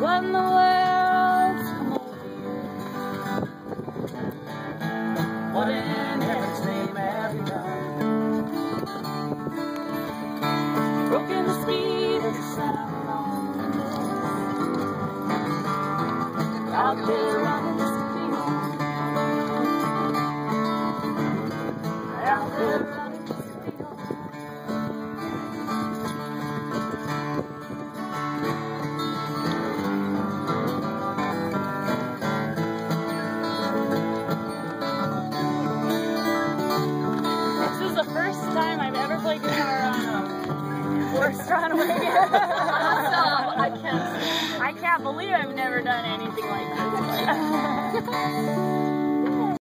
when the world's you, What in heaven's name have you done? broken the speed of sound out there out there a horse-drawn I can't, I can't believe I've never done anything like this.